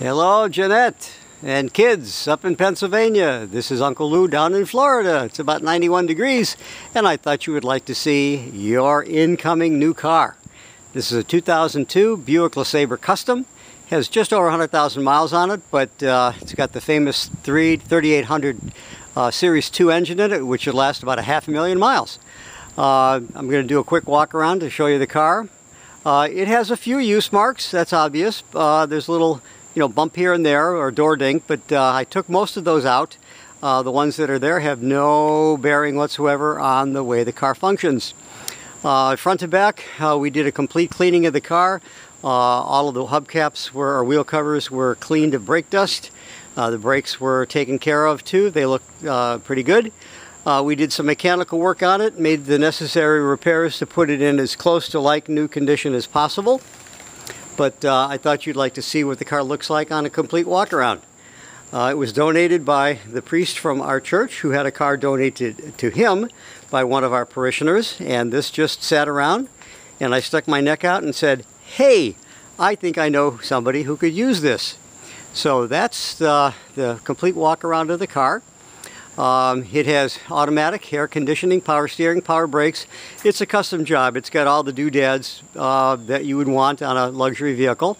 Hello, Jeanette and kids up in Pennsylvania. This is Uncle Lou down in Florida. It's about 91 degrees, and I thought you would like to see your incoming new car. This is a 2002 Buick LeSabre Custom. It has just over 100,000 miles on it, but uh, it's got the famous 3 3800 uh, Series 2 engine in it, which will last about a half a million miles. Uh, I'm going to do a quick walk around to show you the car. Uh, it has a few use marks, that's obvious. Uh, there's little you know, bump here and there or door dink, but uh, I took most of those out. Uh, the ones that are there have no bearing whatsoever on the way the car functions. Uh, front to back, uh, we did a complete cleaning of the car. Uh, all of the hubcaps were, or wheel covers were cleaned of brake dust. Uh, the brakes were taken care of too. They look pretty good. we did some mechanical work on it, made the necessary repairs to put it in as close to like new condition as possible but uh, I thought you'd like to see what the car looks like on a complete walk around. Uh, it was donated by the priest from our church who had a car donated to him by one of our parishioners and this just sat around and I stuck my neck out and said, hey, I think I know somebody who could use this. So that's the, the complete walk around of the car. Um, it has automatic air conditioning, power steering, power brakes. It's a custom job. It's got all the doodads uh, that you would want on a luxury vehicle.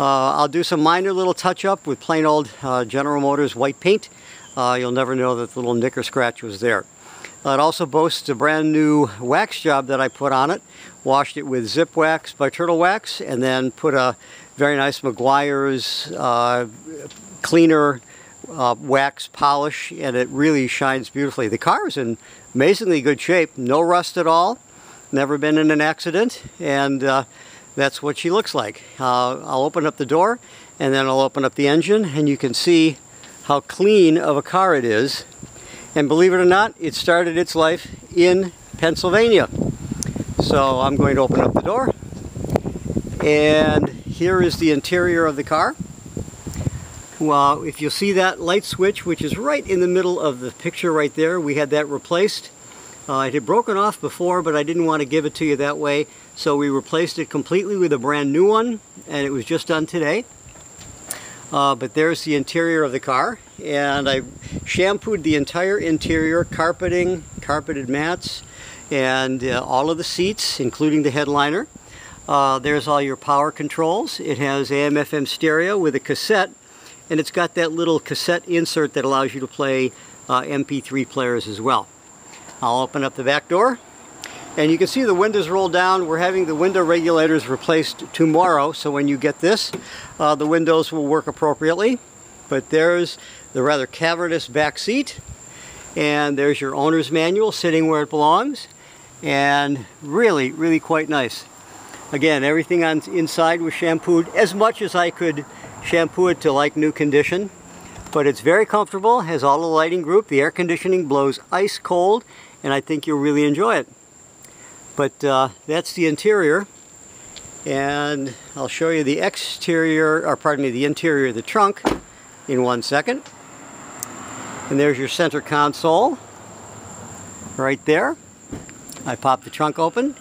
Uh, I'll do some minor little touch-up with plain old uh, General Motors white paint. Uh, you'll never know that the little nick or scratch was there. it also boasts a brand new wax job that I put on it. Washed it with zip wax by Turtle Wax and then put a very nice Meguiar's uh, cleaner uh, wax polish and it really shines beautifully. The car is in amazingly good shape, no rust at all, never been in an accident and uh, that's what she looks like. Uh, I'll open up the door and then I'll open up the engine and you can see how clean of a car it is. And believe it or not, it started its life in Pennsylvania. So I'm going to open up the door and here is the interior of the car. Well, if you see that light switch, which is right in the middle of the picture right there, we had that replaced. Uh, it had broken off before, but I didn't want to give it to you that way, so we replaced it completely with a brand new one, and it was just done today. Uh, but there's the interior of the car, and I shampooed the entire interior, carpeting, carpeted mats, and uh, all of the seats, including the headliner. Uh, there's all your power controls. It has AM FM stereo with a cassette and it's got that little cassette insert that allows you to play uh, MP3 players as well. I'll open up the back door and you can see the windows roll down. We're having the window regulators replaced tomorrow so when you get this uh, the windows will work appropriately. But there's the rather cavernous back seat and there's your owner's manual sitting where it belongs and really really quite nice. Again everything on inside was shampooed as much as I could shampoo it to like new condition. But it's very comfortable, has all the lighting group, the air conditioning blows ice cold, and I think you'll really enjoy it. But uh, that's the interior, and I'll show you the exterior, or pardon me, the interior of the trunk in one second. And there's your center console, right there. I popped the trunk open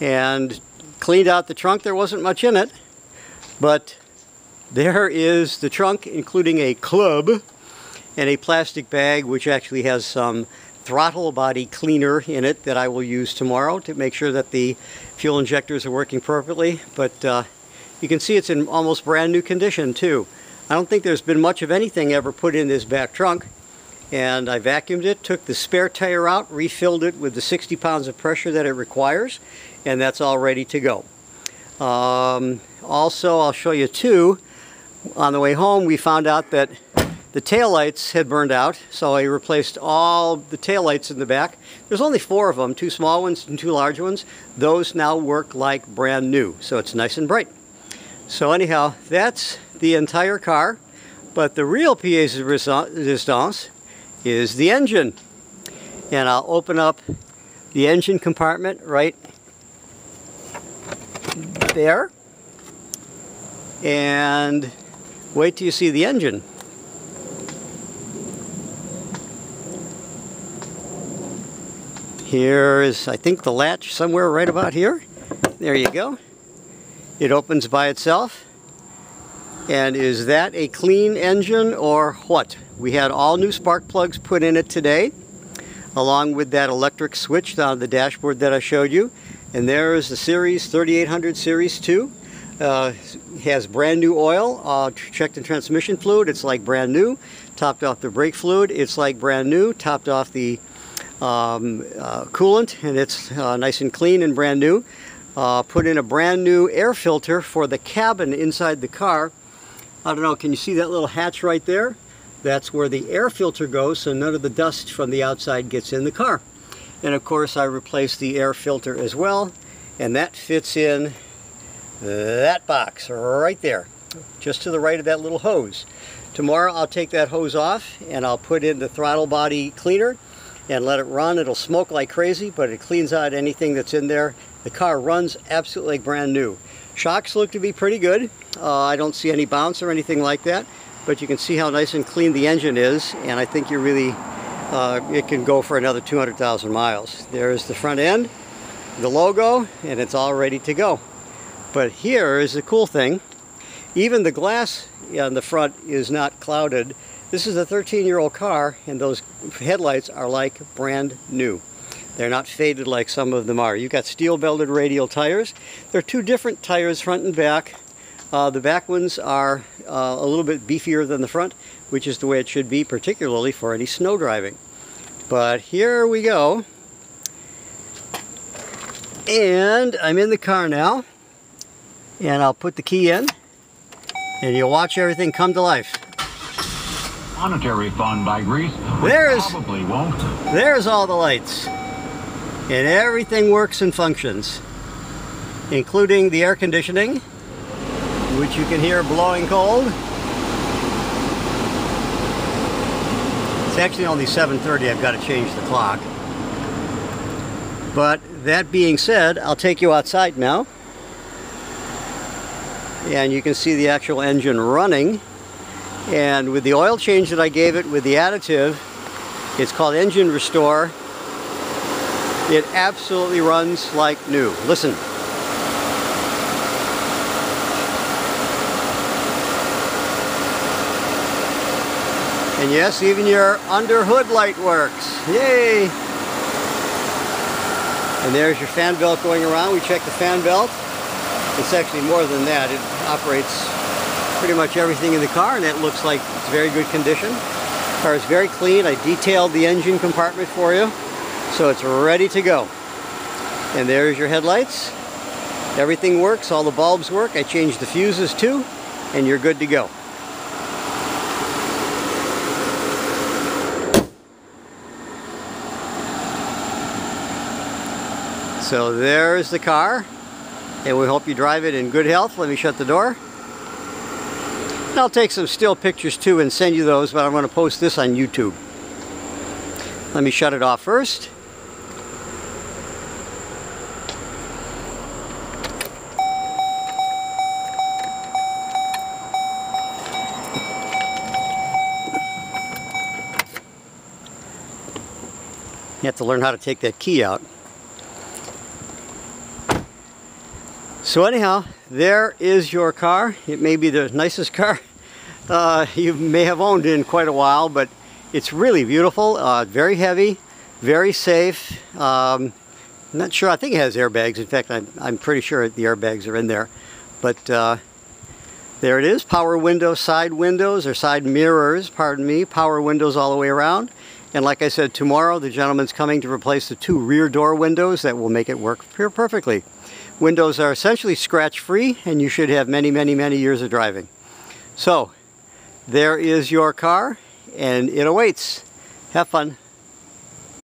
and cleaned out the trunk. There wasn't much in it, but there is the trunk, including a club and a plastic bag, which actually has some throttle body cleaner in it that I will use tomorrow to make sure that the fuel injectors are working properly. But uh, you can see it's in almost brand new condition too. I don't think there's been much of anything ever put in this back trunk. And I vacuumed it, took the spare tire out, refilled it with the 60 pounds of pressure that it requires, and that's all ready to go. Um, also, I'll show you too, on the way home, we found out that the tail lights had burned out, so I replaced all the tail lights in the back. There's only four of them, two small ones and two large ones. Those now work like brand new, so it's nice and bright. So anyhow, that's the entire car, but the real pièce de resistance is the engine. And I'll open up the engine compartment right there. And Wait till you see the engine. Here is, I think, the latch somewhere right about here. There you go. It opens by itself. And is that a clean engine or what? We had all new spark plugs put in it today, along with that electric switch on the dashboard that I showed you. And there is the Series 3800 Series 2. Uh, has brand new oil, uh, checked the transmission fluid, it's like brand new. Topped off the brake fluid, it's like brand new. Topped off the um, uh, coolant, and it's uh, nice and clean and brand new. Uh, put in a brand new air filter for the cabin inside the car. I don't know, can you see that little hatch right there? That's where the air filter goes so none of the dust from the outside gets in the car. And of course I replaced the air filter as well and that fits in that box right there just to the right of that little hose. Tomorrow I'll take that hose off and I'll put in the throttle body cleaner and let it run. It'll smoke like crazy but it cleans out anything that's in there the car runs absolutely brand new. Shocks look to be pretty good. Uh, I don't see any bounce or anything like that, but you can see how nice and clean the engine is, and I think you really, uh, it can go for another 200,000 miles. There's the front end, the logo, and it's all ready to go. But here is the cool thing. Even the glass on the front is not clouded. This is a 13-year-old car, and those headlights are like brand new. They're not faded like some of them are. You've got steel belted radial tires. They're two different tires, front and back. Uh, the back ones are uh, a little bit beefier than the front, which is the way it should be, particularly for any snow driving. But here we go. And I'm in the car now. And I'll put the key in. And you'll watch everything come to life. Monetary fund by Greece, there's, probably won't. There's all the lights and everything works and functions including the air conditioning which you can hear blowing cold it's actually only 7.30 I've got to change the clock but that being said I'll take you outside now and you can see the actual engine running and with the oil change that I gave it with the additive it's called engine restore it absolutely runs like new. Listen. And yes, even your under hood light works. Yay! And there's your fan belt going around. We checked the fan belt. It's actually more than that. It operates pretty much everything in the car and it looks like it's very good condition. The car is very clean. I detailed the engine compartment for you. So it's ready to go. And there's your headlights. Everything works, all the bulbs work. I changed the fuses too, and you're good to go. So there's the car, and we hope you drive it in good health. Let me shut the door. And I'll take some still pictures too and send you those, but I'm going to post this on YouTube. Let me shut it off first. You have to learn how to take that key out. So anyhow, there is your car. It may be the nicest car uh, you may have owned in quite a while, but it's really beautiful, uh, very heavy, very safe. Um, I'm not sure, I think it has airbags. In fact, I'm, I'm pretty sure the airbags are in there. But uh, there it is, power windows, side windows, or side mirrors, pardon me, power windows all the way around. And like I said, tomorrow the gentleman's coming to replace the two rear door windows that will make it work perfectly. Windows are essentially scratch-free and you should have many, many, many years of driving. So, there is your car and it awaits. Have fun.